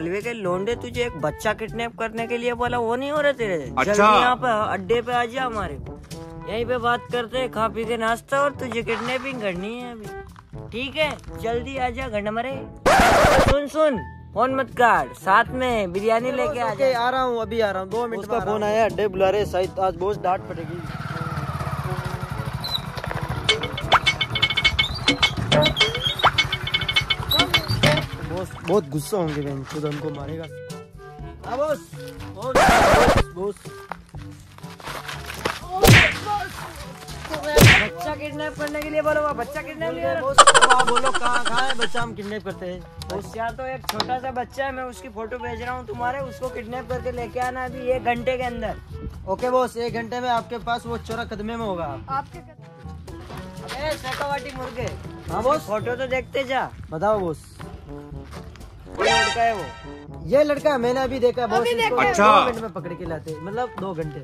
हमारे कलवे के लोंडे तुझे एक बच्चा किडनैप करने के लिए बोला वो नहीं हो रहा तेरे? अच्छा। यहाँ पे अड्डे पे आ जा हमारे यहीं पे बात करते हैं खा पी के नाश्ता और तुझे किडनैपिंग करनी है अभी। ठीक है जल्दी आ जा घंटमरे सुन सुन फ़ोन मत काट साथ में बिरयानी लेके आ जा। आ रहा हूँ अभी आ रहा हूँ दो मिनट का फ़ोन आया अड्डे बुला रहे शायद आज बहुत डांट पड़ेगी। बॉस बहुत गुस्सा होंगे बहन खुद हमको मारेगा। हाँ बॉस। Boss boss. बच्चा किडनैप करने के लिए बोलो बच्चा किडनैप नहीं कर बॉस अब आप बोलो कहाँ कहाँ है बच्चा? हम किडनैप करते हैं। बच्चा तो एक छोटा सा बच्चा है मैं उसकी फ़ोटो भेज रहा हूँ तुम्हारे उसको किडनैप करके लेके आना अभी एक घंटे के अंदर। ओके बॉस एक घंटे में आपके पास वो चोरा कदमे में होगा। अबे शेखावाटी मुर्गे। हाँ बॉस। फ़ोटो तो देखते जा। बताओ बॉस। ये लड़का है वो। ये लड़का मैंने अभी देखा बॉस इसको अच्छा। दो मिनट में पकड़ के लाते मतलब दो घंटे।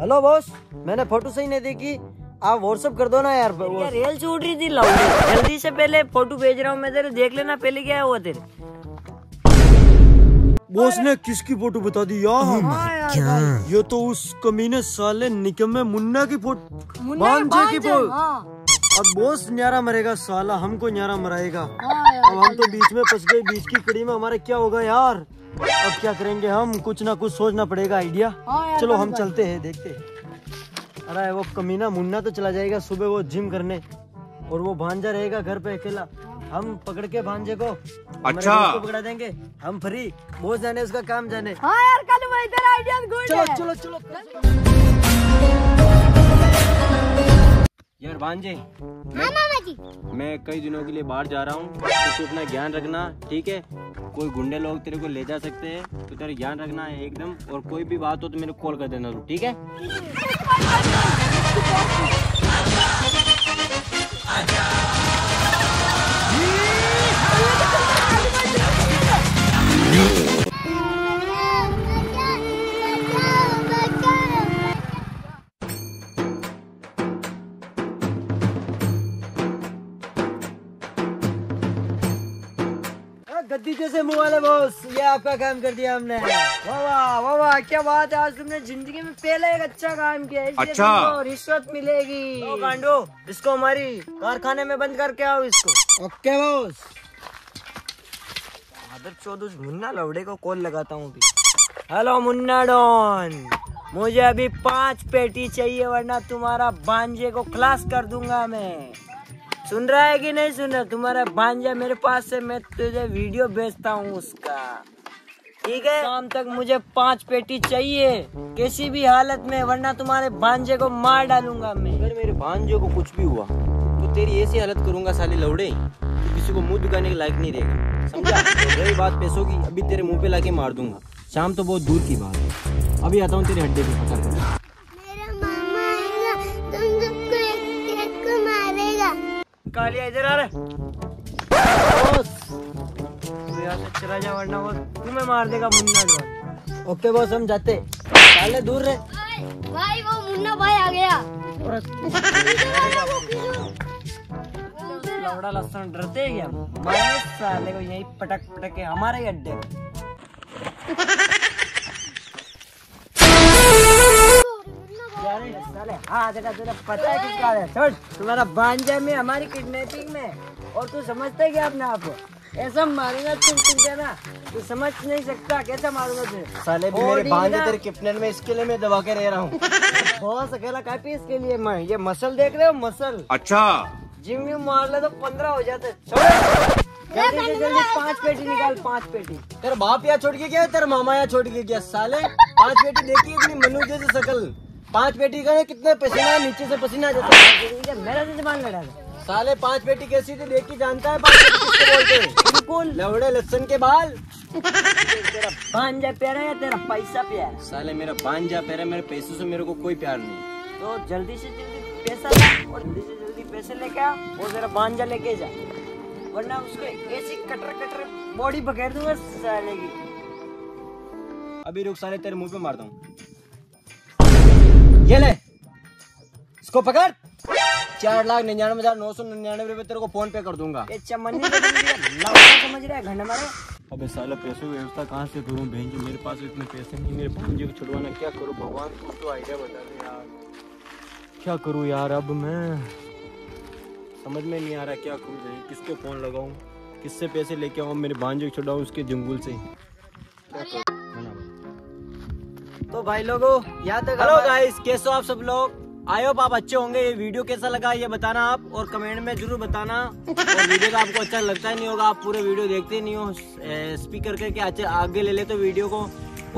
हेलो बॉस मैंने फ़ोटो सही नहीं देखी। आप व्हाट्सअप कर दो ना यार रेल छूट रही थी लाउडी जल्दी से पहले फ़ोटो भेज रहा हूँ मैं तेरे देख लेना पहले क्या हुआ तेरे। बॉस ने किसकी फ़ोटो बता दी? यार ये तो उस कमीने साले निकम्मे मुन्ना की फ़ोटो भांजे की फ़ोटो अब बोस न्यारा मरेगा साला हमको न्यारा मराएगा। अब हम तो बीच में फंस गए बीच की कड़ी में हमारे क्या होगा यार? अब क्या करेंगे हम? कुछ ना कुछ सोचना पड़ेगा आइडिया। चलो हम चलते हैं देखते हैं। अरे वो कमीना मुन्ना तो चला जाएगा सुबह वो जिम करने। और वो भांजा रहेगा घर पे अकेला। हम पकड़ के भांजे को अच्छा। को पकड़ा देंगे। हम फ्री बोझ जाने उसका काम जाने। हाँ यार कल वो इधर आइडिया गुड चलो है चलो चलो। यार भांजे हाँ मामा जी मैं कई दिनों के लिए बाहर जा रहा हूँ तो तू अपना ज्ञान रखना ठीक है कोई गुंडे लोग तेरे को ले जा सकते हैं तो तेरा ज्ञान रखना है एकदम और कोई भी बात हो तो मेरे कॉल कर देना तू ठीक है गद्दी जैसे मुँह वाले बॉस ये आपका काम कर दिया हमने। वाह वाह वाह वाह क्या बात है आज तुमने ज़िंदगी में पहले एक अच्छा काम किया है इसलिए अच्छा। रिश्वत मिलेगी। तो गांडो इसको हमारी कारखाने में बंद करके आओ इसको। Okay boss. आदर चौध उस मुन्ना लवड़े को कॉल लगाता हूँ अभी। हेलो मुन्ना डॉन मुझे अभी पाँच पेटी चाहिए वरना तुम्हारा भांजे को क्लास कर दूँगा मैं। सुन रहा है कि नहीं सुन रहा? तुम्हारा भांजा मेरे पास है, मैं तुझे वीडियो भेजता हूँ उसका। ठीक है? शाम तक मुझे पाँच पेटी चाहिए, किसी भी हालत में, वरना तुम्हारे भांजे को मार डालूँगा मैं। अगर मेरे भांजे को कुछ भी हुआ तो तेरी ऐसी हालत करूँगा साले लौड़े तो किसी को मुँह दिखाने के लायक नहीं रहेगा समझा? तो रही बात पैसों की, अभी तेरे मुँह पे लाके मार दूँगा। शाम तो बहुत दूर की बात है। अभी आता हूँ तेरे हड्डे पे कालिया इधर आ रहा बॉस। तू यहाँ से चला जा वरना वो तुम्हें मार देगा मुन्ना ओके बॉस हम जाते। साले दूर रहे। भाई वो मुन्ना भाई आ गया। लौड़ा लसन डरते हैं क्या? मैं साले को यही पटक पटक के हमारे ही अड्डे साले हाँ देखा तुझे पता है किसका है? छोड़ तुम्हारा भांजा में हमारी किडनैपिंग में और तू समझता है क्या अपने आप को? ऐसा मारूँगा तुम तुम ना तू समझ नहीं सकता कैसा मारूँगा तुझे? साले भी मेरे तेरे किपनर में इसके लिए मैं दबा के रह रहा हूँ। बहुत अकेला काफ़ी इसके लिए मैं ये मसल देख रहे हो मसल? अच्छा। जिम में मार ले तो पंद्रह हो जाते। छोड़ जल्दी से जल्दी पाँच पेटी निकाल पाँच पेटी। तेरा बाप यहाँ छोड़ के गया तेरा मामा यहाँ छोड़ के गया साले? पाँच पेटी देखी इतनी मनु जैसी शकल। पाँच पेटी का कितने पसीना है, नीचे से पसीना जाता है मेरा से जबान लड़ा दे साले पाँच पेटी कैसी थी देख के जानता है पाँच किसको बोलते बिल्कुल। लवड़े लहसन के बाल। तेरा भांजा प्यारा या तेरा पैसा प्यारा? साले मेरा भांजा पैरा मेरे पैसों से मेरे को कोई प्यार नहीं। तो जल्दी से जल्दी पैसा ला और जल्दी से जल्दी पैसे लेके आ और तेरा भांजा लेके जा। वरना उसको ऐसी कटर कटर बॉडी पकड़ दूँगा साले की। अभी रुक साले तेरे मुँह पे मारता हूँ ये ले। इसको पकड़। चार लाख निन्यानवे हज़ार नौ सौ निन्यानवे रुपए तेरे को फ़ोन पे कर दूँगा। ये चमन्नी समझ रहा है मारे। अबे साला पैसों की व्यवस्था कहाँ से करूँ बहन जी? मेरे पास इतने पैसे नहीं मेरे भांजे को छुड़वाना क्या करूँ? भगवान कुछ तो आइडिया बता दे यार। क्या करूँ यार अब मैं? समझ में नहीं आ रहा क्या करूँ भाई किसको फ़ोन लगाऊँ? किससे पैसे लेके आऊँ? मेरे भांजे को छुड़ाऊँ उसके जंगुल से क्या करूँ? तो भाई लोगो याद हेलो गाइस कैसे हो आप सब लोग? आई होप आप अच्छे होंगे। ये वीडियो कैसा लगा ये बताना आप और कमेंट में ज़रूर बताना। और वीडियो का आपको अच्छा लगता ही नहीं होगा आप पूरे वीडियो देखते नहीं हो। स्पीकर करके अच्छे आगे ले लेते हो वीडियो को।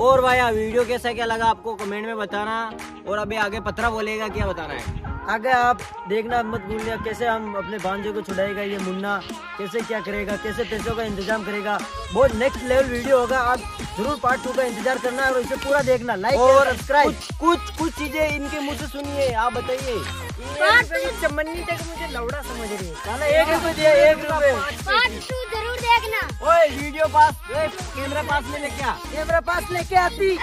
और भाई वीडियो कैसा क्या लगा आपको कमेंट में बताना। और अभी आगे पत्रा बोलेगा क्या बताना है? आगे आप देखना मत भूलिए कैसे हम अपने भांजे को छुड़ाएगा ये मुन्ना कैसे क्या करेगा कैसे पैसों का इंतज़ाम करेगा। बहुत नेक्स्ट लेवल वीडियो होगा आप ज़रूर पार्ट टू का इंतज़ार करना और इसे पूरा देखना। लाइक और सब्सक्राइब कुछ कुछ कुछ चीज़ें इनके मुँह से सुनिए आप बताइए। चमन्नी तक मुझे लौड़ा समझ रही है। एक रुपए दिया एक रुपए। पार्ट टू ज़रूर देखना। ओए वीडियो पास कैमरा पास में लेके आ। कैमरा पास लेके आती।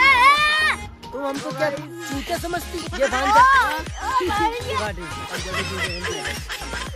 तुम हमको क्या चूते समझती? ये भांजा।